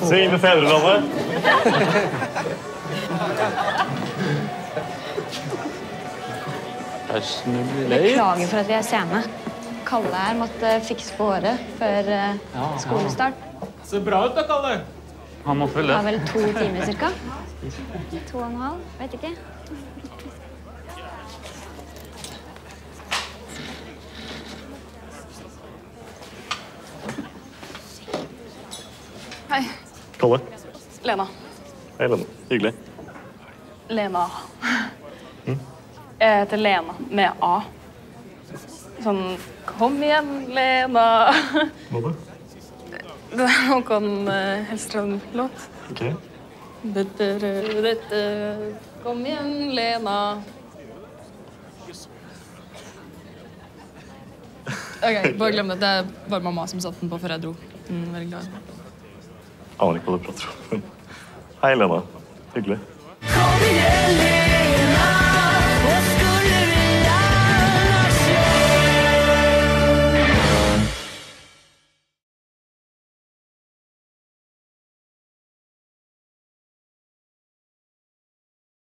Syng i fedrelandet. Beklager for at vi er sene. Kalle her måtte fikse på håret før eh, skolestart. Ser bra ut da, Kalle. Han måtte vel Det Har vel to timer cirka. To og en halv, vet ikke. Hei. Kalle. Lena. Hei, Lena. Hyggelig. Lena. Jeg heter Lena med A. Sånn Kom igjen, Lena. Hva da? Det er Håkon uh, Hellstrøm-låt. Ok. Kom igjen, Lena. OK, bare glem det. Det er bare mamma som satte den på før jeg dro. Mm, veldig glad. Aner ikke hva du prater om. Hei, Lena. Hyggelig. Kom igjen, Lena.